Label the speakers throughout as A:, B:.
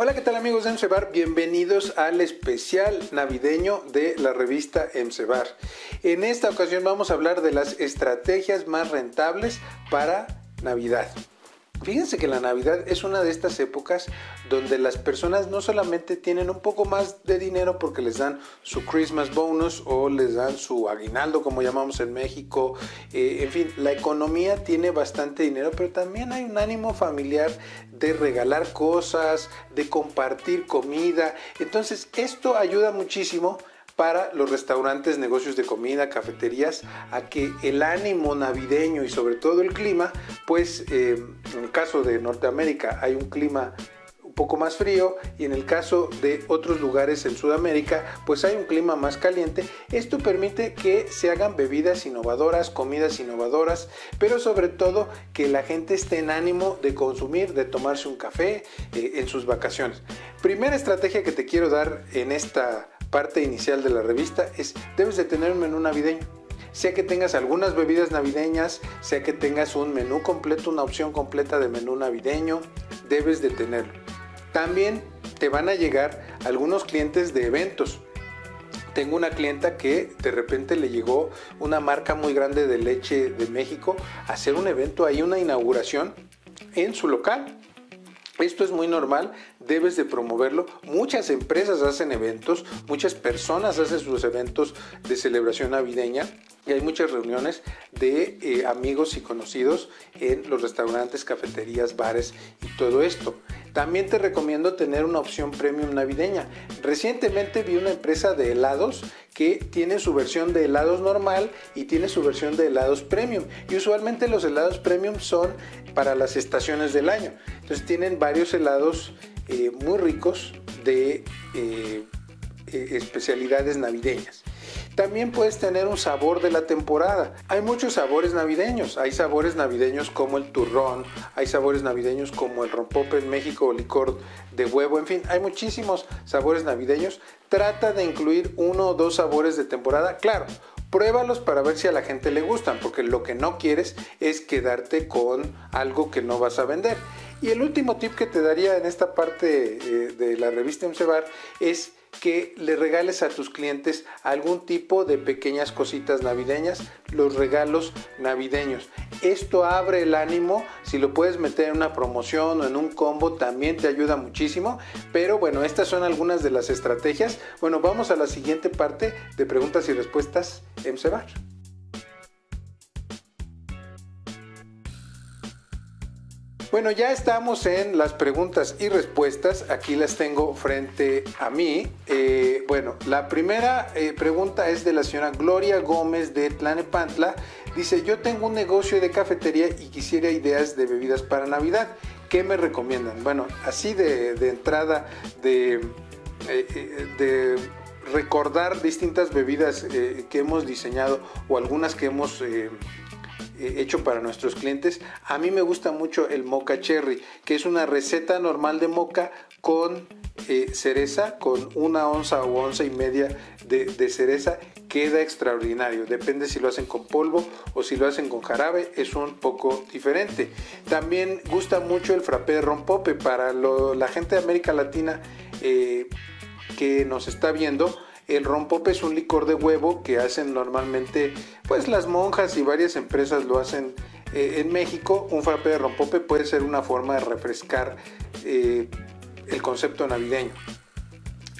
A: Hola, ¿qué tal amigos de MCBAR? Bienvenidos al especial navideño de la revista MCBAR. En esta ocasión vamos a hablar de las estrategias más rentables para Navidad. Fíjense que la Navidad es una de estas épocas donde las personas no solamente tienen un poco más de dinero porque les dan su Christmas bonus o les dan su aguinaldo como llamamos en México, eh, en fin, la economía tiene bastante dinero, pero también hay un ánimo familiar de regalar cosas, de compartir comida, entonces esto ayuda muchísimo para los restaurantes, negocios de comida, cafeterías, a que el ánimo navideño y sobre todo el clima, pues eh, en el caso de Norteamérica hay un clima un poco más frío y en el caso de otros lugares en Sudamérica pues hay un clima más caliente. Esto permite que se hagan bebidas innovadoras, comidas innovadoras, pero sobre todo que la gente esté en ánimo de consumir, de tomarse un café eh, en sus vacaciones. Primera estrategia que te quiero dar en esta parte inicial de la revista es debes de tener un menú navideño. Sea que tengas algunas bebidas navideñas, sea que tengas un menú completo, una opción completa de menú navideño, debes de tenerlo. También te van a llegar algunos clientes de eventos. Tengo una clienta que de repente le llegó una marca muy grande de leche de México a hacer un evento ahí, una inauguración en su local. Esto es muy normal, debes de promoverlo. Muchas empresas hacen eventos, muchas personas hacen sus eventos de celebración navideña y hay muchas reuniones de eh, amigos y conocidos en los restaurantes, cafeterías, bares y todo esto. También te recomiendo tener una opción premium navideña. Recientemente vi una empresa de helados que tiene su versión de helados normal y tiene su versión de helados premium. Y usualmente los helados premium son para las estaciones del año. Entonces tienen varios helados eh, muy ricos de eh, eh, especialidades navideñas. También puedes tener un sabor de la temporada. Hay muchos sabores navideños. Hay sabores navideños como el turrón, hay sabores navideños como el rompope en México licor de huevo, en fin, hay muchísimos sabores navideños. Trata de incluir uno o dos sabores de temporada. Claro, Pruébalos para ver si a la gente le gustan, porque lo que no quieres es quedarte con algo que no vas a vender. Y el último tip que te daría en esta parte eh, de la revista Emcebar es que le regales a tus clientes algún tipo de pequeñas cositas navideñas, los regalos navideños. Esto abre el ánimo, si lo puedes meter en una promoción o en un combo también te ayuda muchísimo, pero bueno, estas son algunas de las estrategias. Bueno, vamos a la siguiente parte de preguntas y respuestas en Cebar. Bueno, ya estamos en las preguntas y respuestas. Aquí las tengo frente a mí. Eh, bueno, la primera eh, pregunta es de la señora Gloria Gómez de Tlanepantla. Dice, yo tengo un negocio de cafetería y quisiera ideas de bebidas para Navidad. ¿Qué me recomiendan? Bueno, así de, entrada de, eh, de recordar distintas bebidas que hemos diseñado o algunas que hemos hecho para nuestros clientes. A mí me gusta mucho el mocha cherry, que es una receta normal de mocha con eh, cereza, con una onza o onza y media de, cereza. Queda extraordinario. Depende si lo hacen con polvo o si lo hacen con jarabe, es un poco diferente. También gusta mucho el frappé de rompope para la gente de América Latina eh, que nos está viendo el rompope es un licor de huevo que hacen normalmente pues las monjas y varias empresas lo hacen eh, en México. Un frappé de rompope puede ser una forma de refrescar eh, el concepto navideño.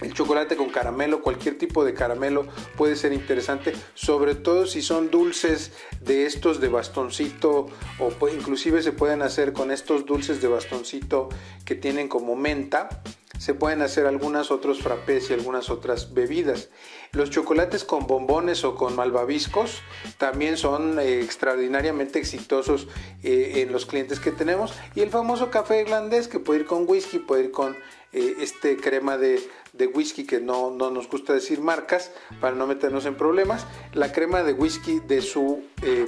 A: El chocolate con caramelo, cualquier tipo de caramelo puede ser interesante, sobre todo si son dulces de estos de bastoncito o inclusive se pueden hacer con estos dulces de bastoncito que tienen como menta se pueden hacer algunas otros frappés y algunas otras bebidas. Los chocolates con bombones o con malvaviscos también son eh, extraordinariamente exitosos eh, en los clientes que tenemos. Y el famoso café irlandés que puede ir con whisky, puede ir con eh, este crema de, whisky que no, no, nos gusta decir marcas para no meternos en problemas. La crema de whisky de su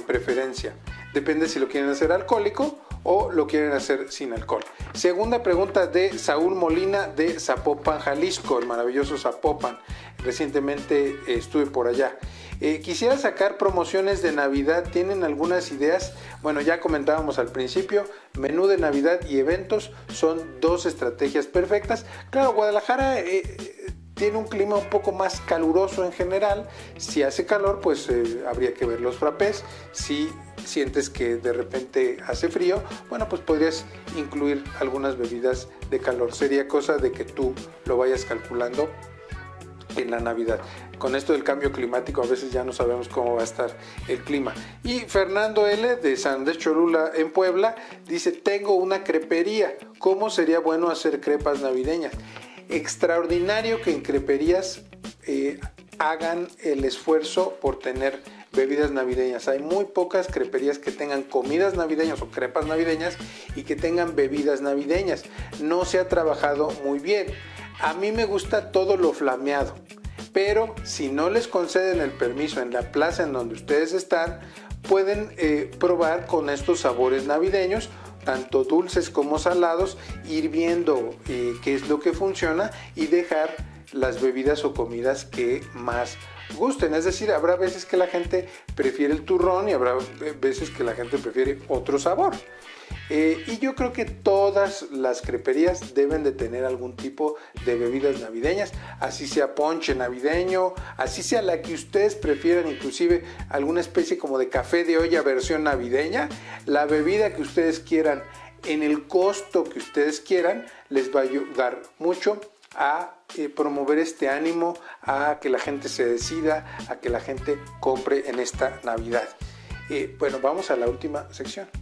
A: preferencia. Depende si lo quieren hacer alcohólico o lo quieren hacer sin alcohol. Segunda pregunta de Saúl Molina de Zapopan, Jalisco, el maravilloso Zapopan. Recientemente estuve por allá. Eh, quisiera sacar promociones de Navidad. ¿Tienen algunas ideas? Bueno, ya comentábamos al principio, menú de Navidad y eventos son dos estrategias perfectas. Claro, Guadalajara... Eh, tiene un clima un poco más caluroso en general. Si hace calor, pues eh, habría que ver los frappés. Si sientes que de repente hace frío, bueno, pues podrías incluir algunas bebidas de calor. Sería cosa de que tú lo vayas calculando en la Navidad. Con esto del cambio climático a veces ya no sabemos cómo va a estar el clima. Y Fernando L de San de Cholula en Puebla dice, tengo una crepería, ¿cómo sería bueno hacer crepas navideñas? Extraordinario que en creperías eh, hagan el esfuerzo por tener bebidas navideñas. Hay muy pocas creperías que tengan comidas navideñas o crepas navideñas y que tengan bebidas navideñas. No se ha trabajado muy bien. A mí me gusta todo lo flameado, pero si no les conceden el permiso en la plaza en donde ustedes están, pueden eh, probar con estos sabores navideños tanto dulces como salados, ir viendo eh, qué es lo que funciona y dejar las bebidas o comidas que más gusten. Es decir, habrá veces que la gente prefiere el turrón y habrá veces que la gente prefiere otro sabor. Eh, y yo creo que todas las creperías deben de tener algún tipo de bebidas navideñas, así sea ponche navideño, así sea la que ustedes prefieran, inclusive alguna especie como de café de olla versión navideña, la bebida que ustedes quieran, en el costo que ustedes quieran, les va a ayudar mucho a eh, promover este ánimo, a que la gente se decida, a que la gente compre en esta Navidad. Eh, bueno, vamos a la última sección.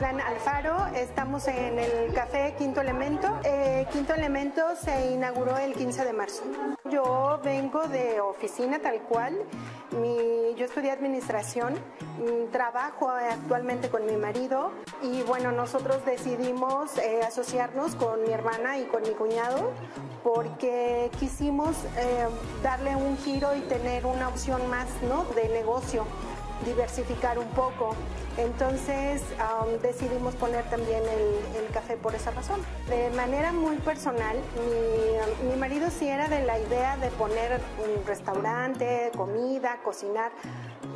B: Juana Patlán Alfaro, estamos en el Café Quinto Elemento. Eh, Quinto Elemento se inauguró el 15 de marzo. Yo vengo de oficina tal cual, yo estudié administración, trabajo actualmente con mi marido y bueno, nosotros decidimos eh, asociarnos con mi hermana y con mi cuñado porque quisimos eh, darle un giro y tener una opción más ¿no? de negocio diversificar un poco. Entonces decidimos poner también el, café por esa razón. De manera muy personal, mi, mi, marido sí era de la idea de poner un restaurante, comida, cocinar,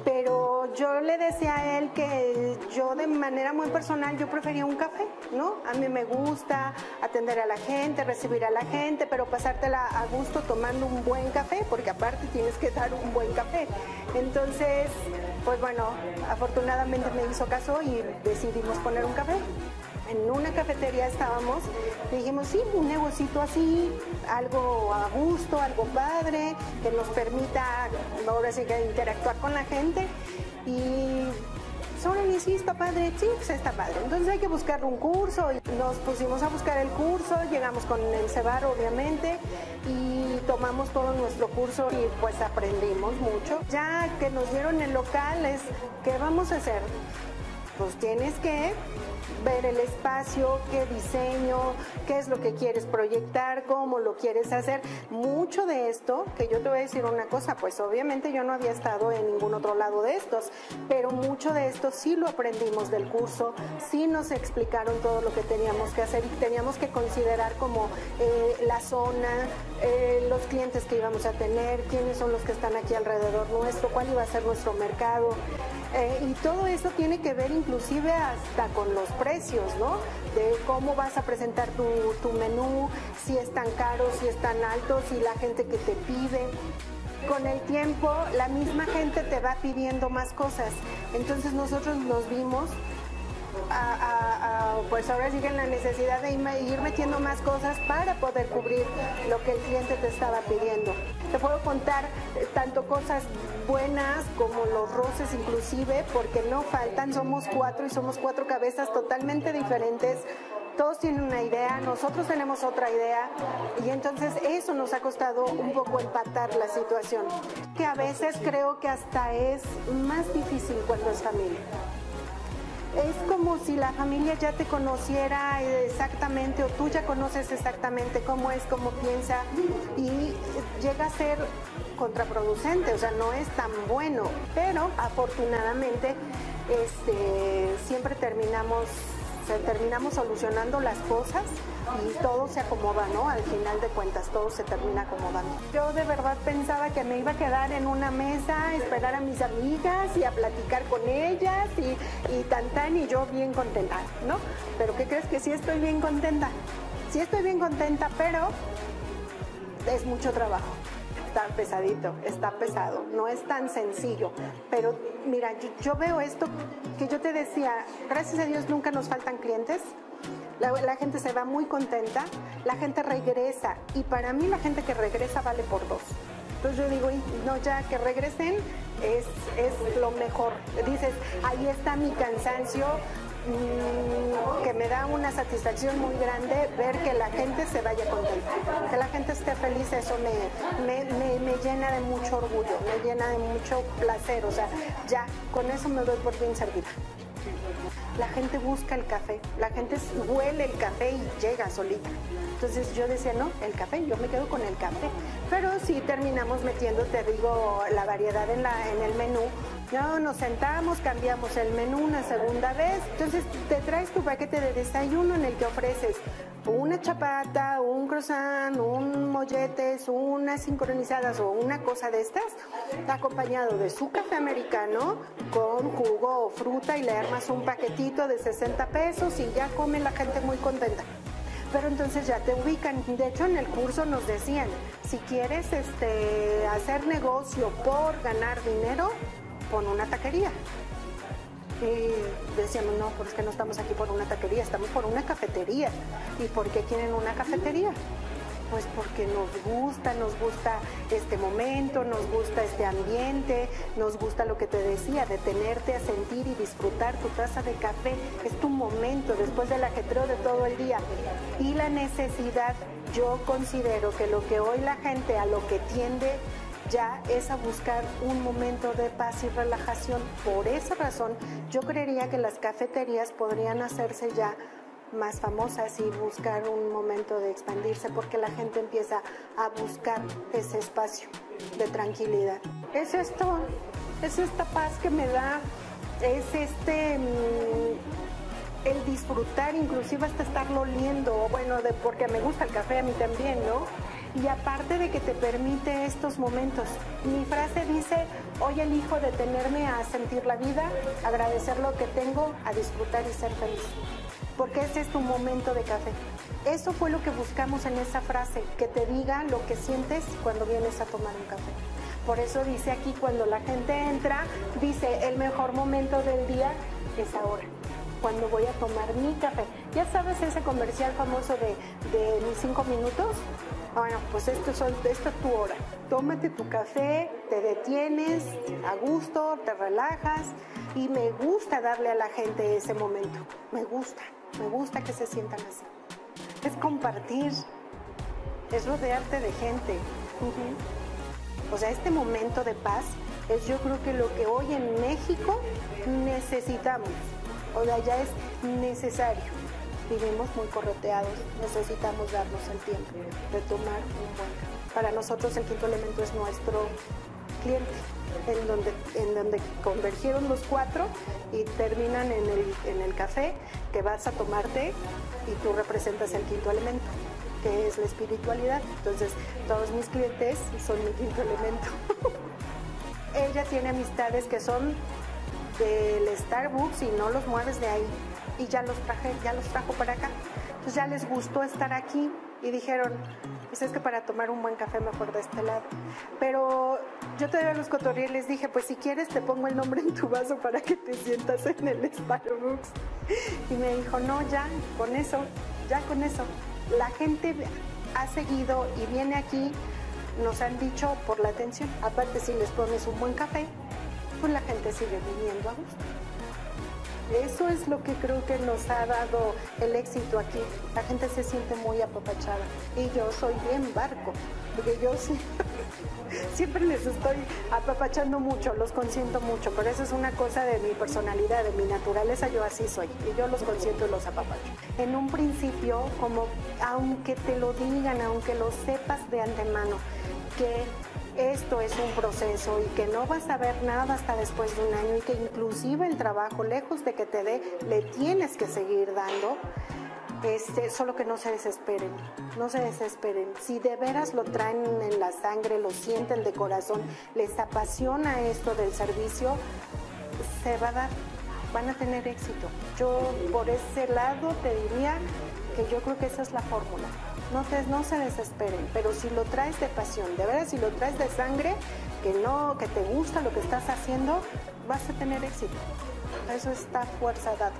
B: pero yo le decía a él que yo de manera muy personal yo prefería un café, ¿no? A mí me gusta atender a la gente, recibir a la gente, pero pasártela a gusto tomando un buen café, porque aparte tienes que dar un buen café. Entonces, pues bueno, afortunadamente me hizo caso y decidimos poner un café en una cafetería estábamos, dijimos, sí, un negocito así, algo a gusto, algo padre, que nos permita ahora sí que interactuar con la gente. Y solo sí, está padre, sí, pues está padre. Entonces hay que buscar un curso y nos pusimos a buscar el curso, llegamos con el CEBAR obviamente y tomamos todo nuestro curso y pues aprendimos mucho. Ya que nos dieron el local es, ¿qué vamos a hacer? Pues tienes que ver el espacio, qué diseño, qué es lo que quieres proyectar, cómo lo quieres hacer. Mucho de esto, que yo te voy a decir una cosa, pues obviamente yo no había estado en ningún otro lado de estos, pero mucho de esto sí lo aprendimos del curso, sí nos explicaron todo lo que teníamos que hacer y teníamos que considerar como eh, la zona, eh, los clientes que íbamos a tener, quiénes son los que están aquí alrededor nuestro, cuál iba a ser nuestro mercado. Eh, y todo eso tiene que ver inclusive hasta con los precios, ¿no? De cómo vas a presentar tu, tu menú, si están caros, si están altos, si la gente que te pide con el tiempo la misma gente te va pidiendo más cosas. Entonces nosotros nos vimos pues ahora siguen la necesidad de ir metiendo más cosas para poder cubrir lo que el cliente te estaba pidiendo. Te puedo contar eh, tanto cosas buenas como los roces inclusive, porque no faltan, somos cuatro y somos cuatro cabezas totalmente diferentes todos tienen una idea, nosotros tenemos otra idea y entonces eso nos ha costado un poco empatar la situación, que a veces creo que hasta es más difícil cuando es familia es como si la familia ya te conociera exactamente o tú ya conoces exactamente cómo es, cómo piensa y llega a ser contraproducente, o sea, no es tan bueno, pero afortunadamente este, siempre terminamos se terminamos solucionando las cosas y todo se acomoda, ¿no? Al final de cuentas, todo se termina acomodando. Yo de verdad pensaba que me iba a quedar en una mesa, esperar a mis amigas y a platicar con ellas y, y tan tan y yo bien contenta, ¿no? Pero ¿qué crees que sí estoy bien contenta? Sí estoy bien contenta, pero es mucho trabajo está pesadito, está pesado, no es tan sencillo. Pero mira, yo, veo esto que yo te decía, gracias a Dios nunca nos faltan clientes. La, gente se va muy contenta, la gente regresa y para mí la gente que regresa vale por dos. Entonces yo digo, no, ya que regresen es, es lo mejor. Dices, ahí está mi cansancio, Mm, que me da una satisfacción muy grande ver que la gente se vaya contenta, que la gente esté feliz, eso me, me, me, llena de mucho orgullo, me llena de mucho placer, o sea, ya, con eso me doy por bien servida. La gente busca el café, la gente huele el café y llega solita. Entonces yo decía, no, el café, yo me quedo con el café. Pero si terminamos metiendo, te digo, la variedad en, la, en el menú, no, nos sentamos, cambiamos el menú una segunda vez. Entonces te traes tu paquete de desayuno en el que ofreces una chapata, un croissant, un molletes, unas sincronizadas o una cosa de estas, acompañado de su café americano con jugo o fruta y le armas un paquetito de 60 pesos y ya come la gente muy contenta pero entonces ya te ubican. De hecho, en el curso nos decían, si quieres este, hacer negocio por ganar dinero, pon una taquería. Y decíamos, no, pues es que no estamos aquí por una taquería, estamos por una cafetería. ¿Y por qué quieren una cafetería? Pues porque nos gusta, nos gusta este momento, nos gusta este ambiente, nos gusta lo que te decía, detenerte a sentir y disfrutar tu taza de café. Es tu momento después del ajetreo de todo el día. Y la necesidad, yo considero que lo que hoy la gente a lo que tiende ya es a buscar un momento de paz y relajación. Por esa razón, yo creería que las cafeterías podrían hacerse ya más famosas y buscar un momento de expandirse porque la gente empieza a buscar ese espacio de tranquilidad. Es esto, es esta paz que me da, es este mm, el disfrutar, inclusive hasta estarlo oliendo, bueno, porque me gusta el café a mí también, ¿no? Y aparte de que te permite estos momentos, mi frase dice, hoy elijo detenerme a sentir la vida, agradecer lo que tengo, a disfrutar y ser feliz porque ese es tu momento de café. Eso fue lo que buscamos en esa frase, que te diga lo que sientes cuando vienes a tomar un café. Por eso dice aquí, cuando la gente entra, dice, el mejor momento del día es ahora, cuando voy a tomar mi café. ¿Ya sabes ese comercial famoso de, de mis cinco minutos? Bueno, pues esto, esto es tu hora. Tómate tu café, te detienes a gusto, te relajas y me gusta darle a la gente ese momento. Me gusta. Me gusta que se sientan así. Es compartir, es rodearte de gente. O sea, este momento de paz es yo creo que lo que hoy en México necesitamos. O sea, ya es necesario. Vivimos muy correteados, necesitamos darnos el tiempo de tomar un buen Para nosotros el quinto elemento es nuestro cliente en donde, en donde convergieron los cuatro y terminan en el, en el café que vas a tomarte y tú representas el quinto elemento que es la espiritualidad. Entonces, todos mis clientes son mi quinto elemento. Ella tiene amistades que son del Starbucks y no los mueves de ahí. Y ya los traje, ya los trajo para acá. Entonces ya les gustó estar aquí y dijeron, pues es que para tomar un buen café mejor de este lado. Pero yo todavía los cotorrí les dije, pues si quieres te pongo el nombre en tu vaso para que te sientas en el Starbucks. Y me dijo, no, ya, con eso, ya con eso. La gente ha seguido y viene aquí, nos han dicho por la atención. Aparte, si les pones un buen café, pues la gente sigue viniendo a gusto. Eso es lo que creo que nos ha dado el éxito aquí. La gente se siente muy apapachada. Y yo soy bien barco, porque yo sí, siempre les estoy apapachando mucho, los consiento mucho, pero eso es una cosa de mi personalidad, de mi naturaleza, yo así soy. Y yo los consiento y los apapacho. En un principio, como aunque te lo digan, aunque lo sepas de antemano, que esto es un proceso y que no vas a ver nada hasta después de un año y que inclusive el trabajo, lejos de que te dé, le tienes que seguir dando. Este, solo que no se desesperen, no se desesperen. Si de veras lo traen en la sangre, lo sienten de corazón, les apasiona esto del servicio, se va a dar, van a tener éxito. Yo por ese lado te diría que yo creo que esa es la fórmula. No, te, no se desesperen, pero si lo traes de pasión, de veras, si lo traes de sangre, que no, que te gusta lo que estás haciendo, vas a tener éxito. Eso está fuerza dada.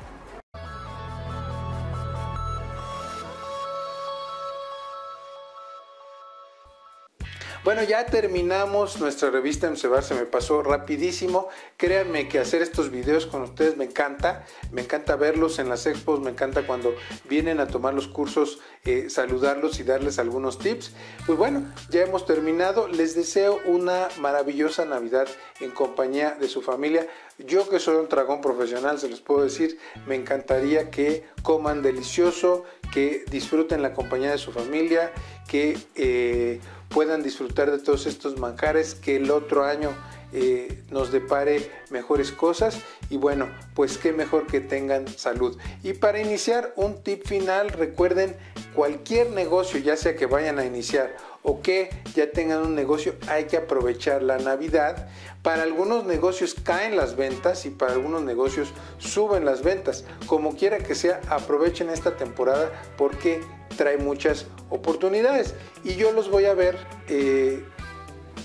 A: Bueno, ya terminamos nuestra revista MCBAR, se me pasó rapidísimo. Créanme que hacer estos videos con ustedes me encanta, me encanta verlos en las expos, me encanta cuando vienen a tomar los cursos, eh, saludarlos y darles algunos tips. Pues bueno, ya hemos terminado, les deseo una maravillosa Navidad en compañía de su familia. Yo que soy un dragón profesional, se los puedo decir, me encantaría que coman delicioso, que disfruten la compañía de su familia, que... Eh, puedan disfrutar de todos estos manjares, que el otro año eh, nos depare mejores cosas y bueno, pues qué mejor que tengan salud. Y para iniciar un tip final, recuerden cualquier negocio, ya sea que vayan a iniciar o que ya tengan un negocio, hay que aprovechar la Navidad. Para algunos negocios caen las ventas y para algunos negocios suben las ventas. Como quiera que sea, aprovechen esta temporada porque trae muchas oportunidades. Y yo los voy a ver eh,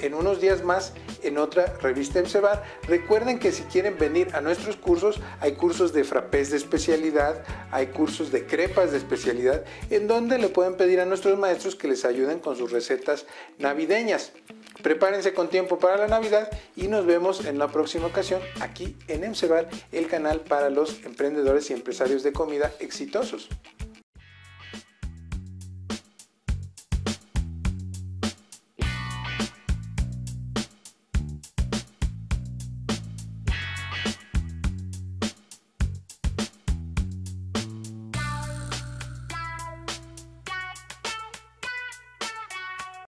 A: en unos días más en otra revista MCBAR. Recuerden que si quieren venir a nuestros cursos, hay cursos de frappés de especialidad, hay cursos de crepas de especialidad, en donde le pueden pedir a nuestros maestros que les ayuden con sus recetas navideñas. Prepárense con tiempo para la Navidad y nos vemos en la próxima ocasión aquí en MCBAR, el canal para los emprendedores y empresarios de comida exitosos.